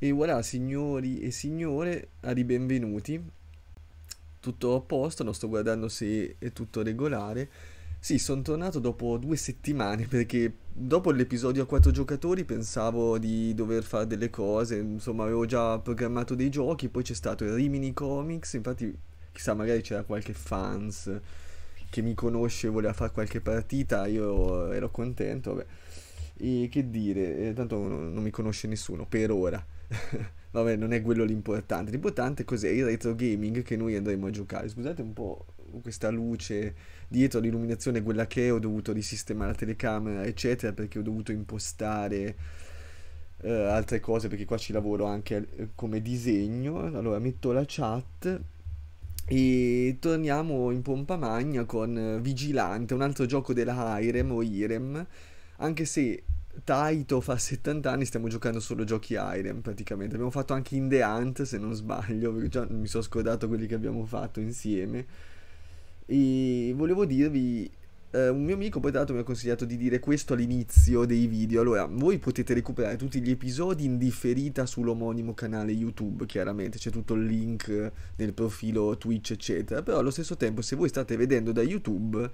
E voilà, signori e signore, benvenuti. Tutto a posto, non sto guardando se è tutto regolare. Sì, sono tornato dopo due settimane perché dopo l'episodio a quattro giocatori pensavo di dover fare delle cose, insomma avevo già programmato dei giochi, poi c'è stato il Rimini Comics, infatti chissà magari c'era qualche fans che mi conosce e voleva fare qualche partita, io ero contento, vabbè. E che dire, eh, tanto non mi conosce nessuno per ora. Vabbè, non è quello l'importante. L'importante cos'è? Il retro gaming che noi andremo a giocare. Scusate un po' questa luce dietro l'illuminazione, quella che è, ho dovuto risistemare la telecamera, eccetera, perché ho dovuto impostare eh, altre cose, perché qua ci lavoro anche eh, come disegno. Allora metto la chat e torniamo in pompa magna con eh, Vigilante, un altro gioco della Irem o Irem, anche se Taito fa 70 anni, stiamo giocando solo giochi Irem praticamente. Abbiamo fatto anche In The Hunt, se non sbaglio, già mi sono scordato quelli che abbiamo fatto insieme. E volevo dirvi, eh, un mio amico poi tra l'altro mi ha consigliato di dire questo all'inizio dei video. Allora, voi potete recuperare tutti gli episodi in differita sull'omonimo canale YouTube, chiaramente c'è tutto il link nel profilo Twitch, eccetera. Però allo stesso tempo, se voi state vedendo da YouTube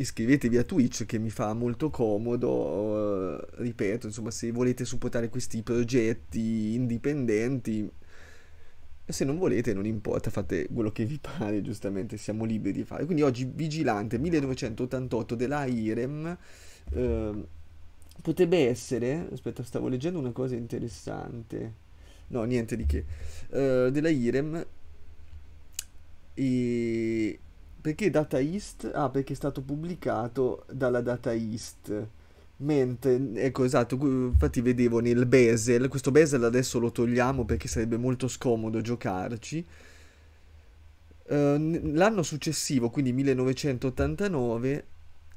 iscrivetevi a Twitch che mi fa molto comodo, uh, ripeto, insomma se volete supportare questi progetti indipendenti, se non volete non importa, fate quello che vi pare, giustamente siamo liberi di fare. Quindi oggi Vigilante 1988 della IREM uh, potrebbe essere, aspetta stavo leggendo una cosa interessante, no niente di che, uh, della IREM e perché Data East? Ah, perché è stato pubblicato dalla Data East. Mentre, ecco esatto, infatti vedevo nel bezel, questo bezel adesso lo togliamo perché sarebbe molto scomodo giocarci. Uh, l'anno successivo, quindi 1989,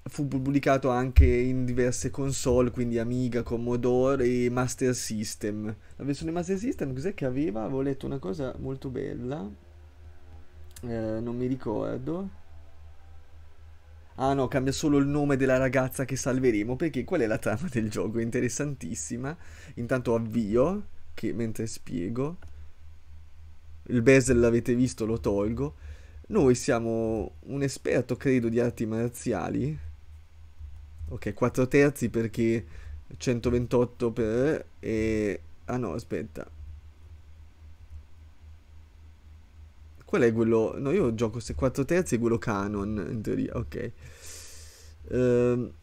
fu pubblicato anche in diverse console, quindi Amiga, Commodore e Master System. La versione Master System cos'è che aveva? Avevo letto una cosa molto bella eh, non mi ricordo. Ah no, cambia solo il nome della ragazza che salveremo perché qual è la trama del gioco? È interessantissima. Intanto avvio, che mentre spiego. Il bezel l'avete visto, lo tolgo. Noi siamo un esperto, credo, di arti marziali. Ok, 4 terzi perché 128 per... E... Ah no, aspetta. Qual è quello? No, io gioco se 4 terzi è quello canon, in teoria, ok. Uh,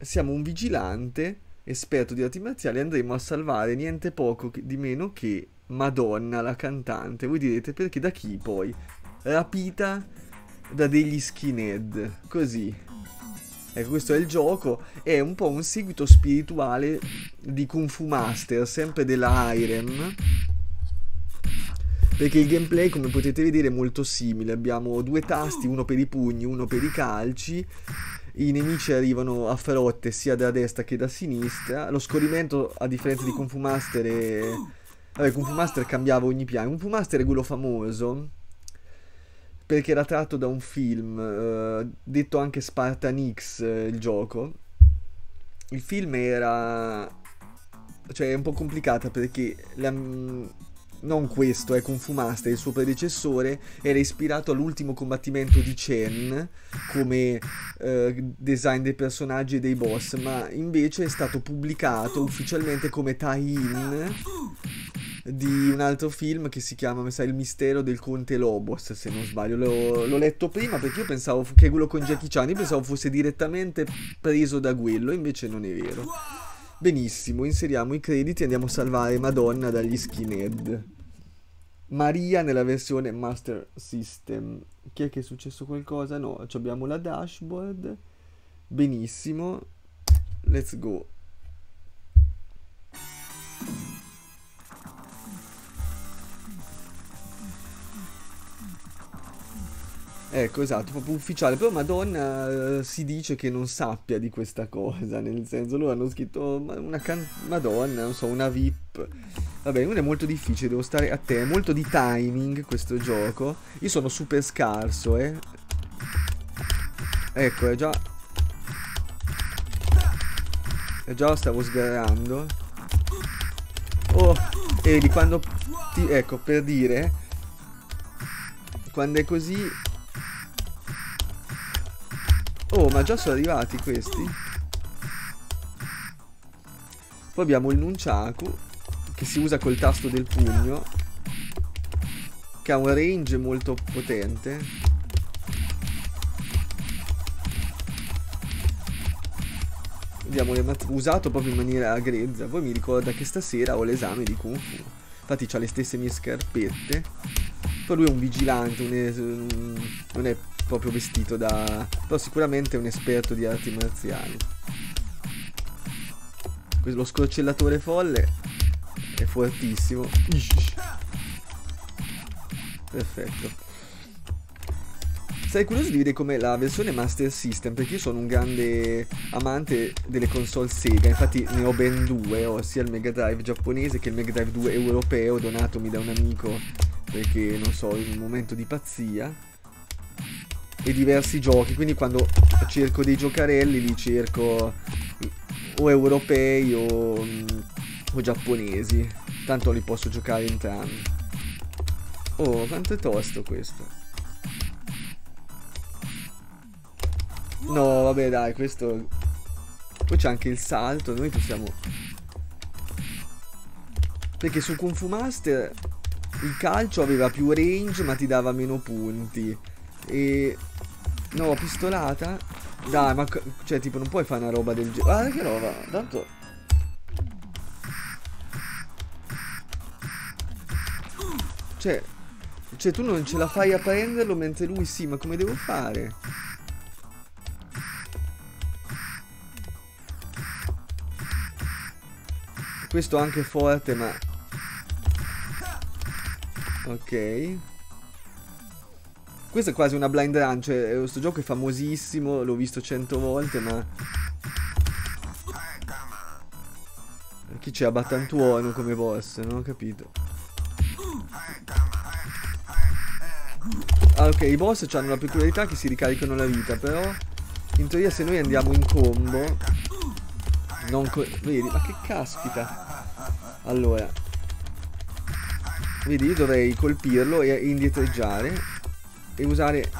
siamo un vigilante, esperto di arti marziali, andremo a salvare niente poco di meno che Madonna, la cantante. Voi direte perché da chi poi? Rapita da degli skinhead, così. Ecco, questo è il gioco, è un po' un seguito spirituale di Kung Fu Master, sempre della Irem perché il gameplay come potete vedere è molto simile. Abbiamo due tasti uno per i pugni uno per i calci. I nemici arrivano a frotte sia da destra che da sinistra. Lo scorrimento a differenza di Kung Fu Master è... vabbè Kung Fu Master cambiava ogni piano. Kung Fu Master è quello famoso perché era tratto da un film eh, detto anche Spartan X eh, il gioco. Il film era cioè è un po' complicata perché la, non questo, è Kung Fu Master, il suo predecessore, era ispirato all'ultimo combattimento di Chen come eh, design dei personaggi e dei boss, ma invece è stato pubblicato ufficialmente come tie-in di un altro film che si chiama, mi sa, Il mistero del conte Lobos, se non sbaglio. L'ho, l'ho letto prima perché io pensavo che quello con Jackie Chan, io pensavo fosse direttamente preso da quello, invece non è vero. Benissimo, inseriamo i crediti e andiamo a salvare Madonna dagli skinhead. Maria nella versione Master System. Chi è che è successo qualcosa? No, abbiamo la dashboard. Benissimo. Let's go. Ecco, esatto, proprio ufficiale. Però Madonna eh, si dice che non sappia di questa cosa, nel senso, loro hanno scritto una can- Madonna, non so, una VIP. Vabbè, non è molto difficile, devo stare a te, è molto di timing questo gioco. Io sono super scarso, eh. Ecco, è già... E già stavo sgarrando. Oh, e vedi quando ti... Ecco, per dire... Quando è così... Oh, ma già sono arrivati questi? Poi abbiamo il Nunchaku, che si usa col tasto del pugno, che ha un range molto potente. Vediamo usato proprio in maniera grezza. Poi mi ricorda che stasera ho l'esame di Kung Fu. Infatti ha le stesse mie scarpette. Poi lui è un vigilante, un es- non è proprio vestito da... però sicuramente è un esperto di arti marziali. Lo scorcellatore folle è fortissimo. Perfetto. Sarei curioso di vedere com'è la versione Master System perché io sono un grande amante delle console Sega, infatti ne ho ben due, ho sia il Mega Drive giapponese che il Mega Drive 2 europeo donatomi da un amico perché non so, in un momento di pazzia e diversi giochi, quindi quando cerco dei giocarelli li cerco o europei o, o giapponesi, tanto li posso giocare entrambi. Oh, quanto è tosto questo. No, vabbè, dai, questo... Poi c'è anche il salto, noi possiamo... Perché su Kung Fu Master il calcio aveva più range ma ti dava meno punti. E... No, pistolata? Dai, ma... Cioè, tipo, non puoi fare una roba del genere. Guarda che roba, tanto... Cioè... Cioè, tu non ce la fai a prenderlo mentre lui sì, ma come devo fare? Questo anche forte ma... Ok. Questo è quasi una blind run, cioè questo gioco è famosissimo, l'ho visto cento volte ma... Chi c'è a Battantuono come boss? Non ho capito. Ah ok, i boss hanno la peculiarità che si ricaricano la vita, però... In teoria se noi andiamo in combo... Non Vedi, ma che caspita. Allora Vedi io dovrei colpirlo e indietreggiare E usare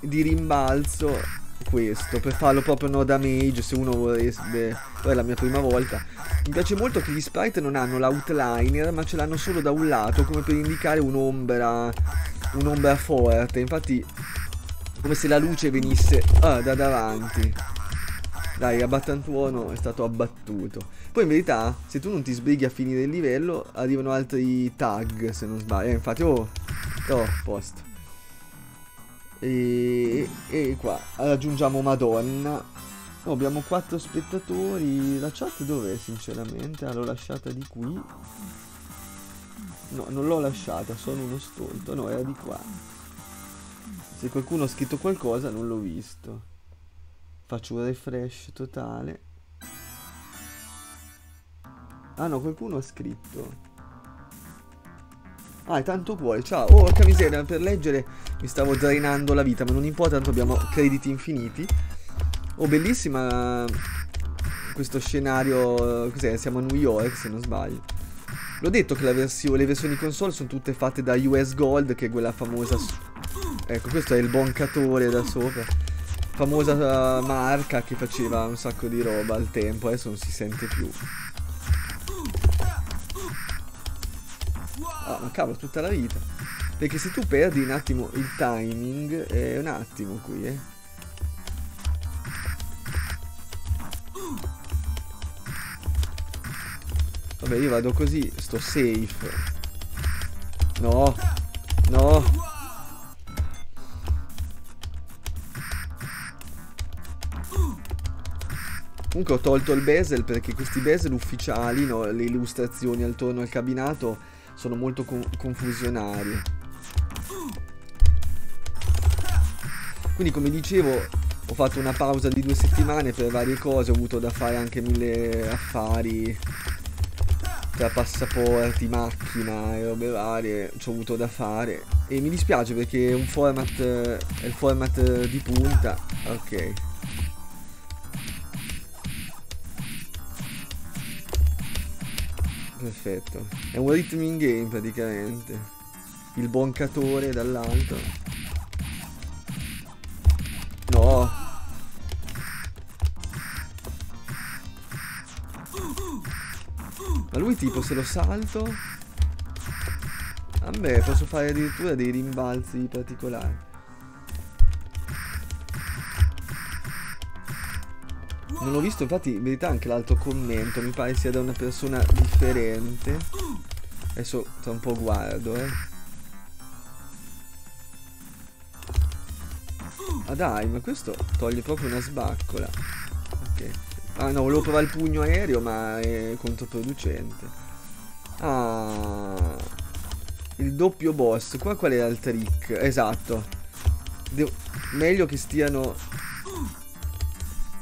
di rimbalzo questo Per farlo proprio no damage se uno vorrebbe. Poi è la mia prima volta. Mi piace molto che gli sprite non hanno l'outliner Ma ce l'hanno solo da un lato Come per indicare un'ombra Un'ombra forte Infatti come se la luce venisse ah, da davanti dai, Abbattantuono è stato abbattuto. Poi in verità, se tu non ti sbrighi a finire il livello, arrivano altri tag, se non sbaglio. Eh, infatti, oh, oh, posto. E, e qua raggiungiamo Madonna. Oh, abbiamo quattro spettatori. La chat dov'è, sinceramente? Ah, l'ho lasciata di qui. No, non l'ho lasciata, sono uno stolto. No, era di qua. Se qualcuno ha scritto qualcosa, non l'ho visto. Faccio un refresh totale. Ah no, qualcuno ha scritto. Ah, è tanto cuore. Ciao. Oh, porca miseria, per leggere mi stavo drenando la vita, ma non importa, tanto abbiamo crediti infiniti. Oh, bellissima questo scenario. Cos'è? Siamo a New York, se non sbaglio. L'ho detto che versione, le versioni console sono tutte fatte da US Gold, che è quella famosa... Ecco, questo è il boncatore da sopra famosa marca che faceva un sacco di roba al tempo, adesso non si sente più. Ah, ma cavolo, tutta la vita. Perché se tu perdi un attimo il timing, è un attimo qui, eh. Vabbè, io vado così, sto safe. No, no. Comunque ho tolto il bezel perché questi bezel ufficiali, no, le illustrazioni attorno al cabinato, sono molto con confusionarie. Quindi come dicevo ho fatto una pausa di due settimane per varie cose, ho avuto da fare anche mille affari tra passaporti, macchina e robe varie, ci ho avuto da fare e mi dispiace perché è un format, è il format di punta, ok. Perfetto. È un rhythm in game praticamente. Il boncatore dall'alto. No. Ma lui tipo se lo salto... Me posso fare addirittura dei rimbalzi particolari. Non ho visto infatti in verità anche l'altro commento, mi pare sia da una persona differente. Adesso tra un po' guardo, eh. Ah dai, ma questo toglie proprio una sbaccola. Ok. Ah no, volevo provare il pugno aereo, ma è controproducente. Ah. Il doppio boss. Qua qual era il trick? Esatto. Devo... Meglio che stiano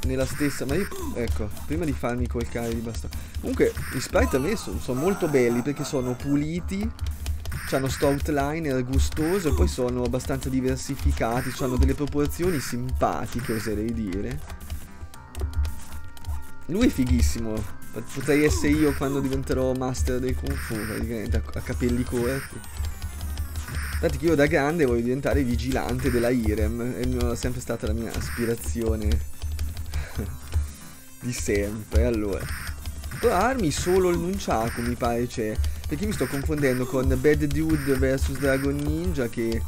nella stessa Ma io, ecco, prima di farmi colcare di basta Comunque, gli sprite a me sono, sono molto belli Perché sono puliti Hanno sto outliner gustoso E poi sono abbastanza diversificati Hanno delle proporzioni simpatiche, oserei dire Lui è fighissimo Potrei essere io quando diventerò master del kung fu Praticamente a, capelli corti Infatti che io da grande voglio diventare vigilante della IREM È sempre stata la mia aspirazione di sempre. Allora, però armi solo il nunchaku mi pare c'è. Perché mi sto confondendo con Bad Dude vs Dragon Ninja che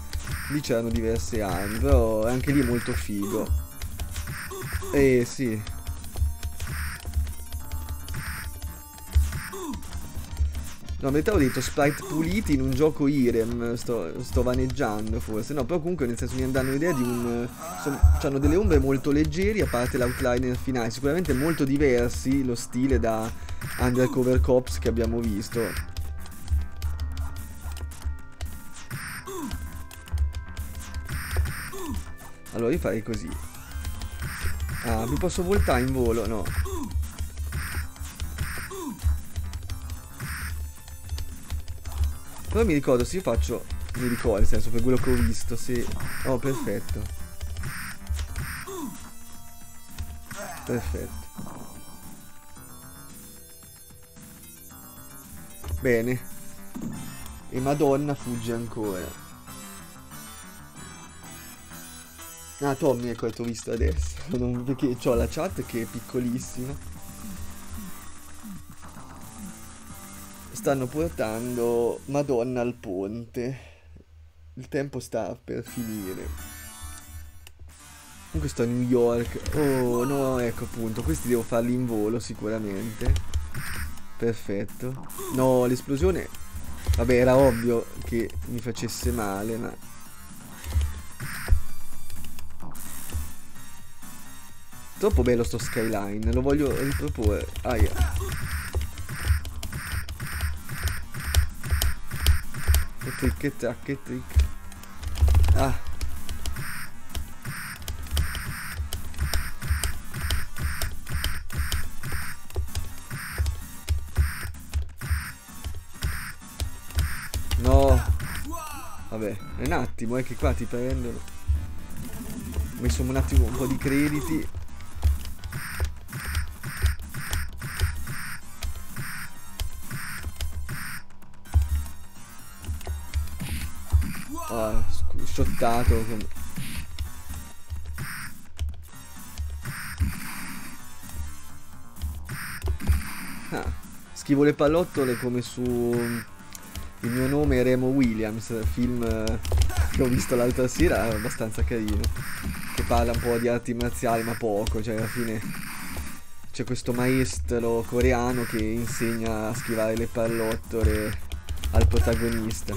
lì c'erano diverse armi, però anche lì è molto figo. Eh sì. No, in realtà ho detto sprite puliti in un gioco Irem, sto, sto vaneggiando forse. No, però comunque nel senso mi danno l'idea di un... hanno delle ombre molto leggeri a parte l'outliner finale. Sicuramente molto diversi lo stile da Undercover Cops che abbiamo visto. Allora io farei così. Ah, mi posso voltare in volo? No. Però mi ricordo se io faccio Mi ricordo nel senso per quello che ho visto Se Oh perfetto. Perfetto. Bene. E Madonna fugge ancora. Ah Tommy ecco t'ho visto adesso. Non, Perché ho la chat che è piccolissima stanno portando Madonna al ponte. Il tempo sta per finire. Comunque sto a New York. Oh no, ecco appunto. Questi devo farli in volo sicuramente. Perfetto. No, l'esplosione... Vabbè, era ovvio che mi facesse male, ma... Troppo bello sto skyline, lo voglio riproporre. Aia. Che trick, che trick, che trick. Ah. No. Vabbè, è un attimo, è che qua ti prendono. Ho messo un attimo un po' di crediti. Shottato. Ah, schivo le pallottole come su il mio nome è Remo Williams, film eh, che ho visto l'altra sera, abbastanza carino. Che parla un po' di arti marziali, ma poco, cioè alla fine c'è questo maestro coreano che insegna a schivare le pallottole al protagonista.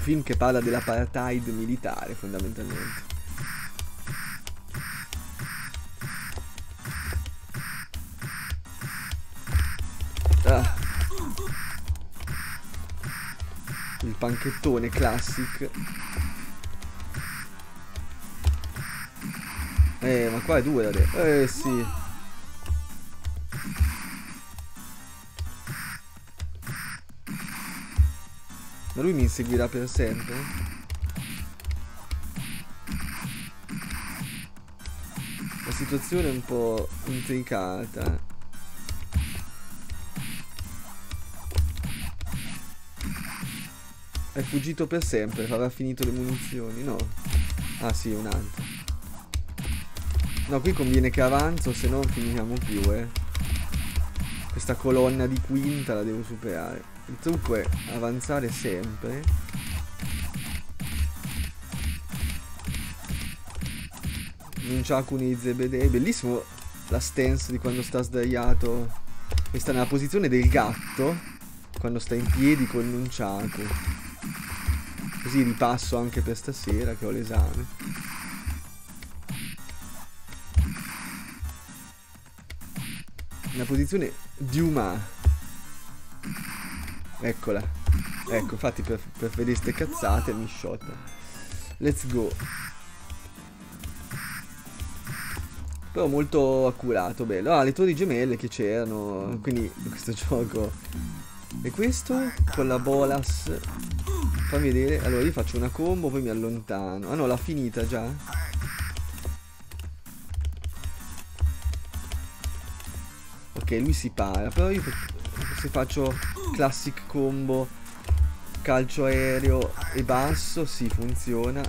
Un film che parla dell'apartheid militare fondamentalmente. Ah. Il panchettone classic. Eh, ma qua è dura. Eh sì. Ma lui mi inseguirà per sempre? situazione un po' intricata. È fuggito per sempre, avrà finito le munizioni, no? Ah sì, un altro. No, qui conviene che avanzo, se no non finiamo più, eh. Questa colonna di quinta la devo superare. Il avanzare sempre. Nunchaku nei Zebedei. Bellissimo la stance di quando sta sdraiato. E sta nella posizione del gatto. Quando sta in piedi col Nunchaku. Così ripasso anche per stasera che ho l'esame. Una posizione di Uma. Eccola. Ecco, infatti per, per vedere cazzate mi shot. Let's go. Però molto accurato, bello. Ah, le torri gemelle che c'erano. Quindi questo gioco. E questo con la bolas Fammi vedere. Allora io faccio una combo, poi mi allontano. Ah no, l'ha finita già. Ok, lui si para. Però io se faccio classic combo, calcio aereo e basso, sì, funziona.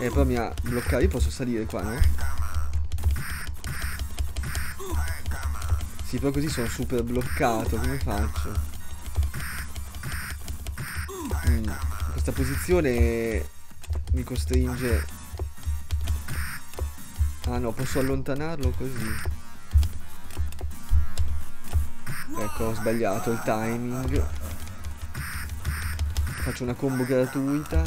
E poi mi ha bloccato. Io posso salire qua, no? Sì, poi così sono super bloccato. Come faccio? Questa posizione mi costringe... Ah no, posso allontanarlo così. Ecco, ho sbagliato il timing. Faccio una combo gratuita.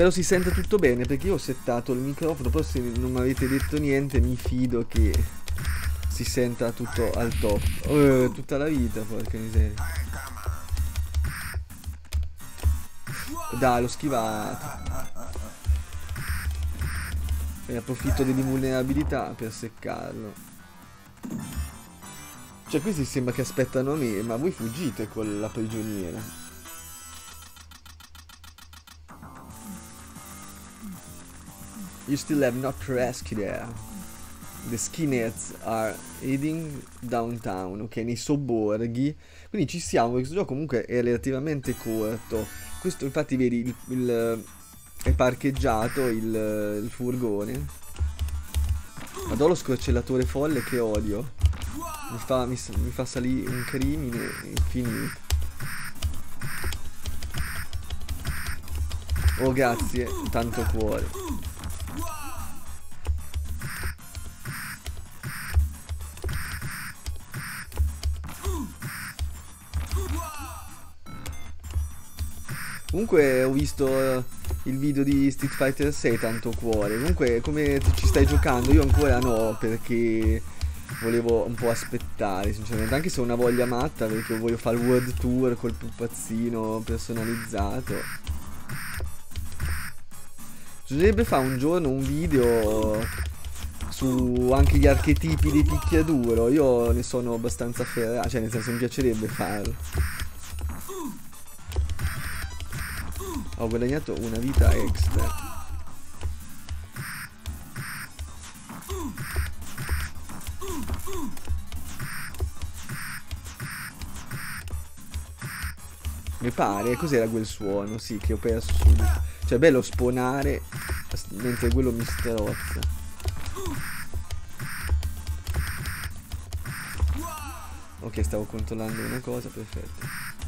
Spero si senta tutto bene perché io ho settato il microfono, però se non mi avete detto niente mi fido che si senta tutto al top. Oh, tutta la vita, porca miseria. Dai, l'ho schivato. E approfitto dell'invulnerabilità per seccarlo. Cioè, questi sembra che aspettano me, ma voi fuggite con la prigioniera. You still have not rescued there. The skinheads are heading downtown, ok, nei sobborghi. Quindi ci siamo, questo gioco comunque è relativamente corto. Questo infatti vedi, il, il, è parcheggiato il, il furgone. Madò lo scorcellatore folle che odio. Mi fa, mi, mi fa salire un crimine infinito. Oh grazie, tanto cuore. Comunque ho visto eh, il video di Street Fighter 6 tanto cuore. Comunque come ci stai giocando? Io ancora no perché volevo un po' aspettare sinceramente. Anche se ho una voglia matta perché voglio fare il World Tour col pupazzino personalizzato. Bisognerebbe fare un giorno un video su anche gli archetipi dei picchiaduro. Io ne sono abbastanza ferrato, cioè nel senso mi piacerebbe farlo. Ho guadagnato una vita extra. Mi pare, cos'era quel suono? Sì, che ho perso subito. Cioè, bello spawnare mentre quello mi strozza. Ok, stavo controllando una cosa, perfetto.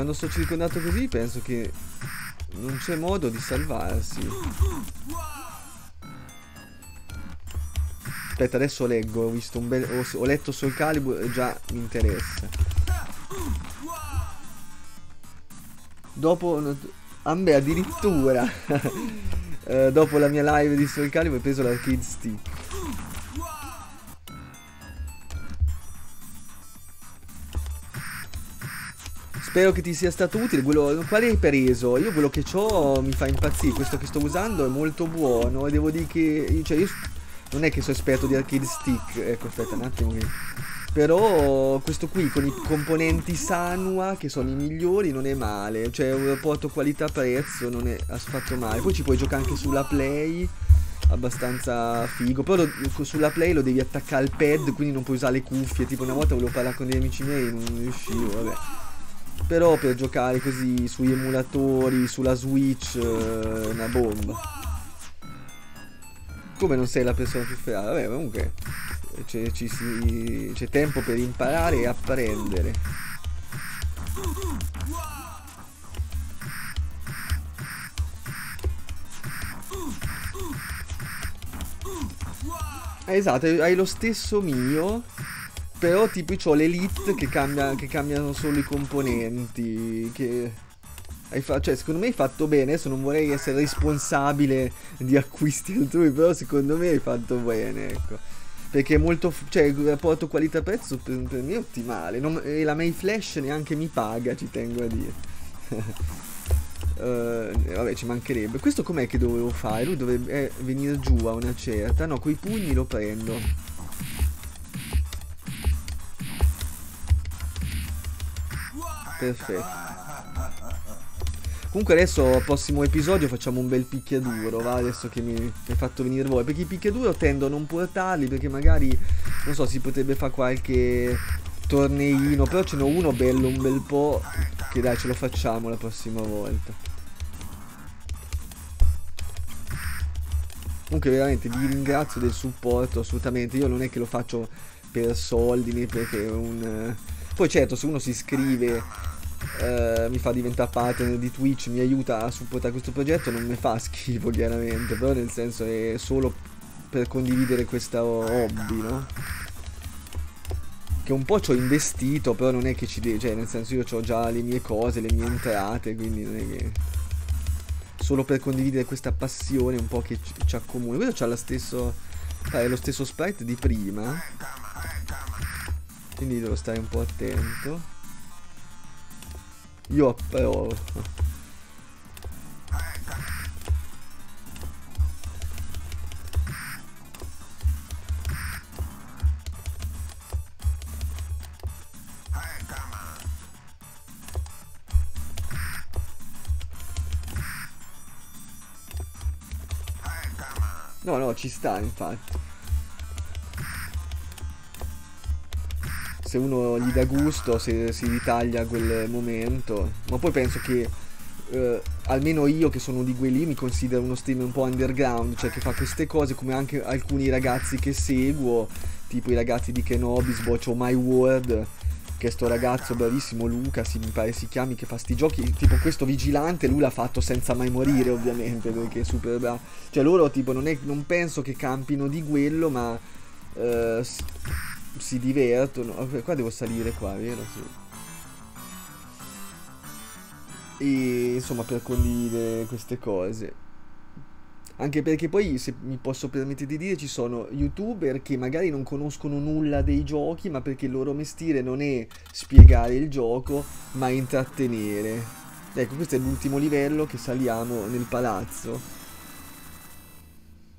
Quando sto circondato così penso che non c'è modo di salvarsi. Aspetta, adesso leggo. Ho visto un bel. Ho, ho letto Soul Calibur e già mi interessa. Dopo. Ambe addirittura. eh, dopo la mia live di Soul Calibur ho preso l'arcade stick. Spero che ti sia stato utile. Quello, quale hai preso? Io quello che ho mi fa impazzire. Questo che sto usando è molto buono. E devo dire che. Cioè, io non è che sono esperto di arcade stick. Ecco, aspetta un attimo. Che... Però questo qui con i componenti Sanua, che sono i migliori, non è male. Cioè, un rapporto qualità-prezzo non è affatto male. Poi ci puoi giocare anche sulla Play abbastanza figo. Però lo, sulla play lo devi attaccare al pad, quindi non puoi usare le cuffie. Tipo una volta volevo parlare con degli amici miei e non riuscivo, vabbè. Però per giocare così sui emulatori, sulla Switch, eh, una bomba. Come non sei la persona più ferrata? Vabbè, comunque c'è tempo per imparare e apprendere. Esatto, hai lo stesso mio. Però tipo ho l'elite che, cambia, che cambiano solo i componenti. Che cioè, secondo me hai fatto bene. Adesso non vorrei essere responsabile di acquisti altrui. Però secondo me hai fatto bene, ecco. Perché è molto. Cioè, il rapporto qualità-prezzo per, per me è ottimale. Non, e la May Flash neanche mi paga, ci tengo a dire. Uh, vabbè, ci mancherebbe. Questo com'è che dovevo fare? Lui dovrebbe eh, venire giù a una certa. No, coi pugni lo prendo. Perfetto. Comunque adesso al prossimo episodio facciamo un bel picchiaduro, va? Adesso che mi hai fatto venire voi. Perché i picchiaduro tendo a non portarli perché magari, non so, si potrebbe fare qualche torneino. Però ce n'ho uno bello un bel po'. Che dai, ce lo facciamo la prossima volta. Comunque veramente vi ringrazio del supporto assolutamente. Io non è che lo faccio per soldi né perché è un... Poi certo se uno si iscrive eh, mi fa diventare partner di Twitch, mi aiuta a supportare questo progetto, non mi fa schifo chiaramente, però nel senso è solo per condividere questo hobby, no? Che un po' ci ho investito, però non è che ci deve, cioè nel senso io ho già le mie cose, le mie entrate, quindi non è che solo per condividere questa passione un po' che ci accomuna. Questo c'ha lo stesso, eh, lo stesso sprite di prima. Quindi devo stare un po' attento. Io però... No, no, ci sta, infatti. Se uno gli dà gusto, se si ritaglia quel momento. Ma poi penso che eh, almeno io che sono di quelli mi considero uno streamer un po' underground, cioè che fa queste cose come anche alcuni ragazzi che seguo, tipo i ragazzi di Kenobi, Sboccio My World che è sto ragazzo bravissimo Luca, si, mi pare si chiami, che fa sti giochi, tipo questo vigilante, lui l'ha fatto senza mai morire ovviamente, perché è super bravo. Cioè loro tipo non, è, non penso che campino di quello, ma uh, si, divertono. Qua devo salire qua, vero? Sì. E insomma per condividere queste cose. Anche perché poi, se mi posso permettere di dire, ci sono youtuber che magari non conoscono nulla dei giochi, ma perché il loro mestiere non è spiegare il gioco, ma intrattenere. Ecco, questo è l'ultimo livello che saliamo nel palazzo.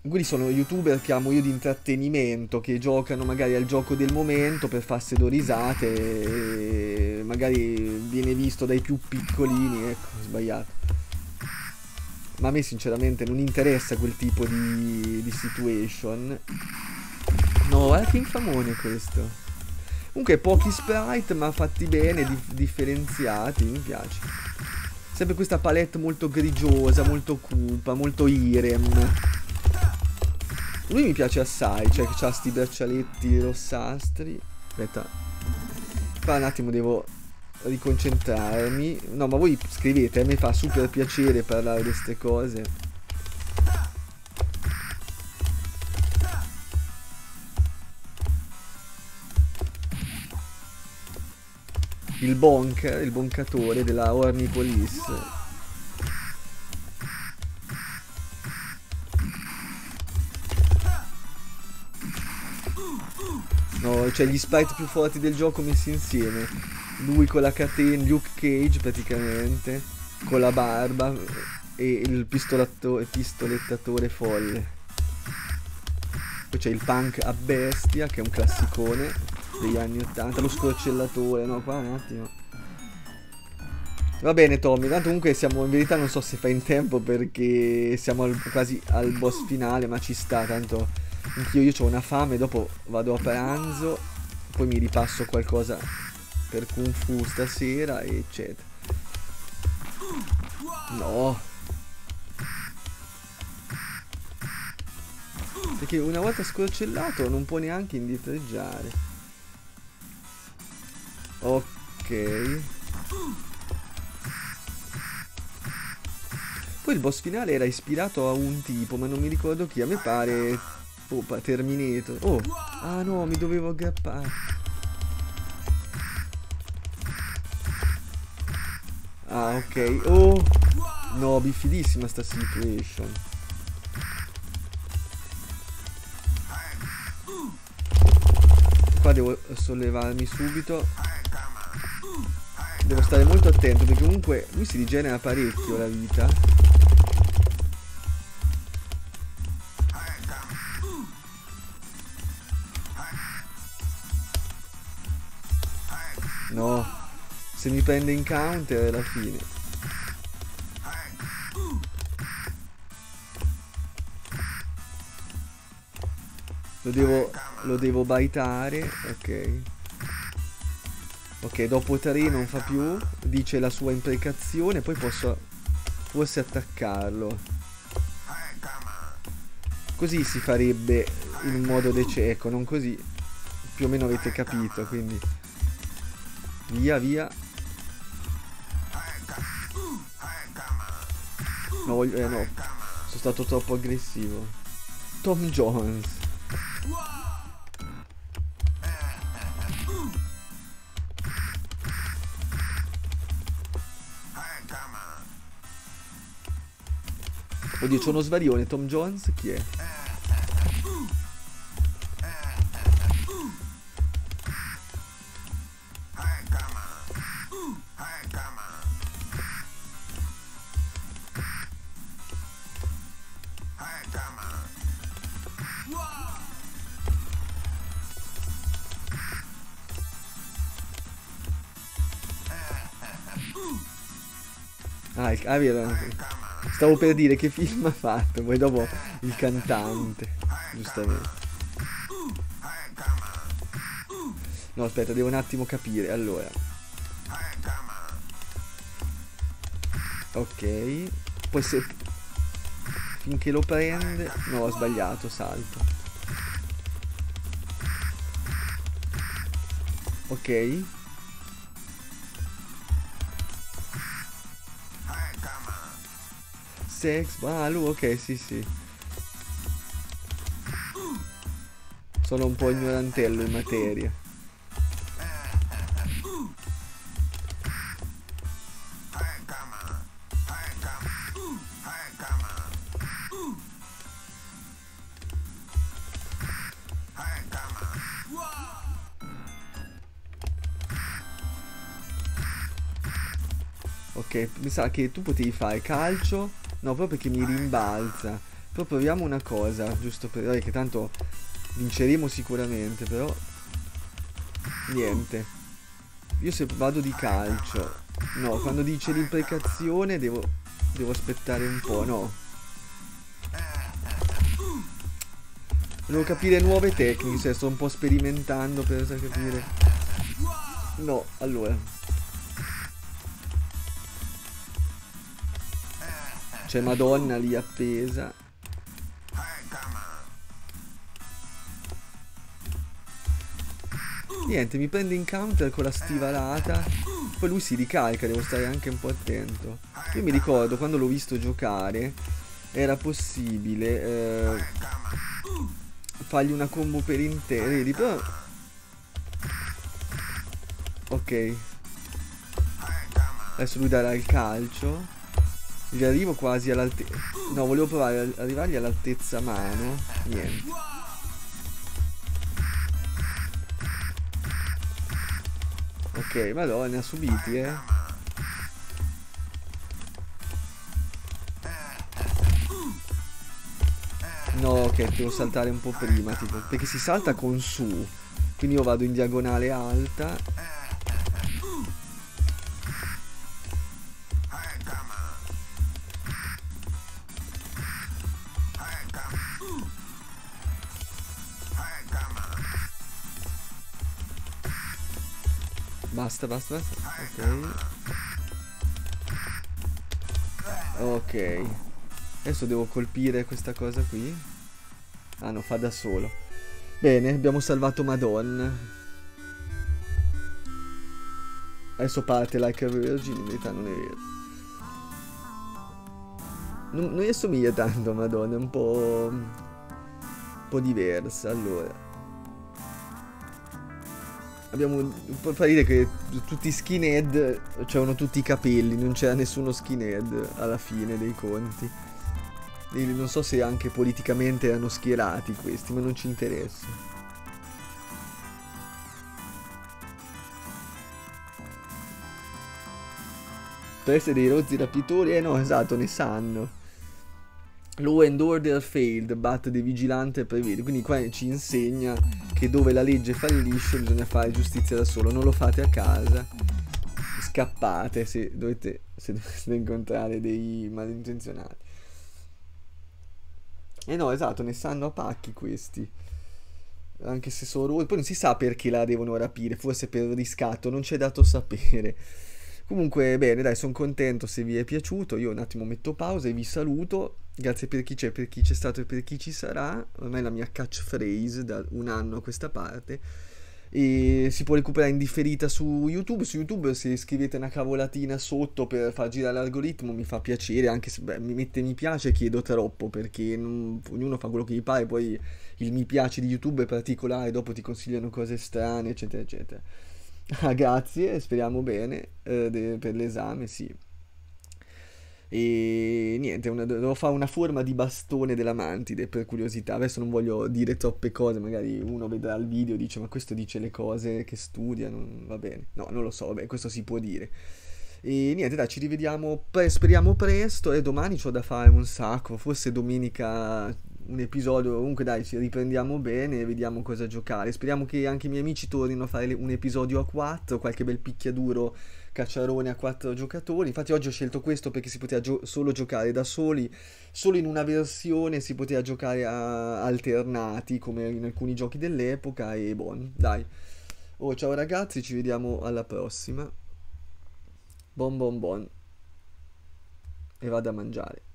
Quelli sono youtuber che amo io di intrattenimento, che giocano magari al gioco del momento per farsi due risate e magari viene visto dai più piccolini, ecco, sbagliato. Ma a me sinceramente non interessa quel tipo di, di situation. No, guarda che infamone questo. Comunque pochi sprite ma fatti bene, dif differenziati, mi piace. Sempre questa palette molto grigiosa, molto cupa, molto irem. Lui mi piace assai, cioè che ha sti braccialetti rossastri. Aspetta. Qua un attimo devo riconcentrarmi. No, ma voi scrivete, a me fa super piacere parlare di queste cose. Il bonk, il boncatore della Ormi No, cioè gli sprite più forti del gioco messi insieme. lui con la catena, Luke Cage praticamente, con la barba e il pistolettatore folle. Poi c'è il punk a bestia, che è un classicone degli anni 80, lo scorcellatore, no? Qua un attimo. Va bene Tommy, tanto comunque siamo in verità non so se fa in tempo perché siamo al, quasi al boss finale, ma ci sta, tanto anch'io io ho una fame, dopo vado a pranzo, poi mi ripasso qualcosa per Kung Fu stasera, eccetera. No. Perché una volta scorcellato non può neanche indietreggiare. Ok. Poi il boss finale era ispirato a un tipo, ma non mi ricordo chi. A me pare... Oh, Terminator. Oh, ah no, mi dovevo aggrappare. Ah, ok. Oh! No, bifidissima sta situation. Qua devo sollevarmi subito. Devo stare molto attento perché comunque lui si rigenera parecchio la vita. Mi prende in counter è la fine. Lo devo, lo devo baitare, ok. Ok, dopo 3 non fa più, dice la sua imprecazione, poi posso forse attaccarlo. Così si farebbe in modo decente, ecco, non così. Più o meno avete capito, quindi... Via, via. No, voglio... Eh no. Sono stato troppo aggressivo. Tom Jones. Oddio, c'è uno svarione. Tom Jones? Chi è? Ah, vero. Stavo per dire che film ha fatto, poi dopo il cantante, giustamente. No, aspetta, devo un attimo capire. Allora. Ok. Poi se... Finché lo prende... No, ho sbagliato, salto. Ok. Sex, lui ok sì sì. Sono un po' ignorantello in materia. Ok, mi sa che tu potevi fare calcio No, proprio perché mi rimbalza. Però proviamo una cosa, giusto per... Dai, che tanto vinceremo sicuramente, però... Niente. Io se vado di calcio... No, quando dice l'imprecazione devo... Devo aspettare un po', no. Devo capire nuove tecniche, cioè sto un po' sperimentando per capire... No, allora... C'è Madonna lì appesa. Niente, mi prende in counter con la stivalata. Poi lui si ricarica, devo stare anche un po' attento. Io mi ricordo quando l'ho visto giocare, era possibile eh, fargli una combo per interi, però... Ok. Adesso lui darà il calcio. Gli arrivo quasi all'altezza. No, volevo provare ad arrivargli all'altezza mano. Niente. Ok. Madonna, ne ha subiti, eh. No, ok, devo saltare un po' prima, tipo, perché si salta con su. Quindi io vado in diagonale alta. Basta, basta, basta. Ok. Ok. Adesso devo colpire questa cosa qui. Ah no, fa da solo. Bene, abbiamo salvato Madonna. Adesso parte like a virgin, in verità non è vero. Non, gli assomiglia tanto Madonna, è un po'... un po' diversa, allora. Abbiamo... fa ridere che tutti i skinhead c'erano tutti i capelli, non c'era nessuno skinhead alla fine dei conti. E non so se anche politicamente erano schierati questi, ma non ci interessa. Per essere dei rozzi rapitori, eh no, esatto, ne sanno. Law and order failed, but the vigilante prevede. Quindi qua ci insegna che dove la legge fallisce bisogna fare giustizia da solo. Non lo fate a casa. Scappate se dovete, se dovete incontrare dei malintenzionati. Eh no, esatto, ne sanno a pacchi questi. Anche se sono... Poi non si sa perché la devono rapire, forse per riscatto, non c'è dato sapere. Comunque, bene, dai, sono contento se vi è piaciuto. Io un attimo metto pausa e vi saluto. Grazie per chi c'è, per chi c'è stato e per chi ci sarà. Ormai è la mia catchphrase da un anno a questa parte. E si può recuperare in differita su YouTube. Su YouTube, se scrivete una cavolatina sotto per far girare l'algoritmo, mi fa piacere. Anche se beh, mi mette mi piace, chiedo troppo perché non, ognuno fa quello che gli pare. Poi il mi piace di YouTube è particolare. Dopo ti consigliano cose strane, eccetera, eccetera. Ah, grazie, speriamo bene eh, per l'esame, sì. E niente, una, devo fare una forma di bastone della mantide per curiosità. Adesso non voglio dire troppe cose, magari uno vedrà il video e dice ma questo dice le cose che studia, non va bene. No, non lo so, vabbè, questo si può dire. E niente, dai, ci rivediamo, pre- speriamo presto e domani ho da fare un sacco, forse domenica un episodio, comunque dai, ci riprendiamo bene e vediamo cosa giocare. Speriamo che anche i miei amici tornino a fare un episodio a 4, qualche bel picchiaduro cacciarone a 4 giocatori. Infatti oggi ho scelto questo perché si poteva gio- solo giocare da soli, solo in una versione si poteva giocare a alternati come in alcuni giochi dell'epoca e buon, dai. Oh, ciao ragazzi, ci vediamo alla prossima. Bon bon bon. E vado a mangiare.